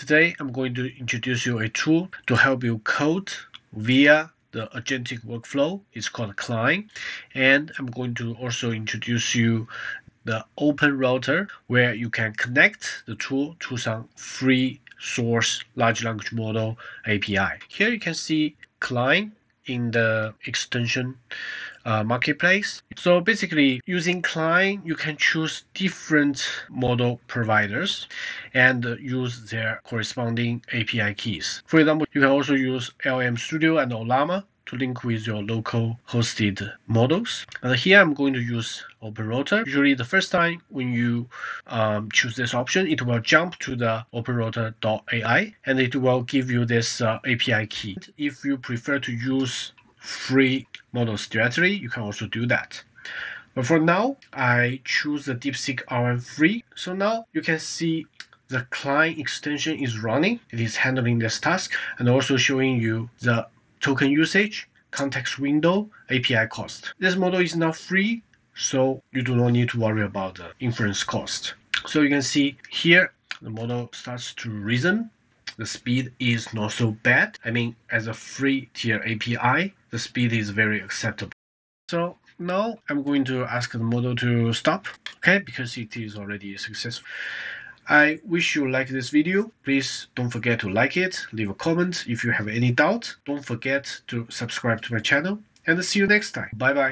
Today I'm going to introduce you a tool to help you code via the agentic workflow. It's called Cline. And I'm going to also introduce you the OpenRouter where you can connect the tool to some free source large language model API. Here you can see Cline in the extension uh, marketplace. So basically, using Cline, you can choose different model providers and use their corresponding API keys. For example, you can also use LM Studio and Ollama to link with your local hosted models. And here I'm going to use OpenRouter. Usually the first time when you um, choose this option, it will jump to the OpenRouter.ai and it will give you this uh, API key. If you prefer to use free models directory, you can also do that. But for now, I choose the DeepSeek R1 free. So now you can see the Cline extension is running. It is handling this task and also showing you the token usage, context window, API cost. This model is now free, so you do not need to worry about the inference cost. So you can see here, the model starts to reason the speed is not so bad. I mean, as a free tier API, the speed is very acceptable. So now I'm going to ask the model to stop, okay, because it is already successful. I wish you like this video. Please don't forget to like it, leave a comment. If you have any doubt, don't forget to subscribe to my channel and see you next time. Bye bye.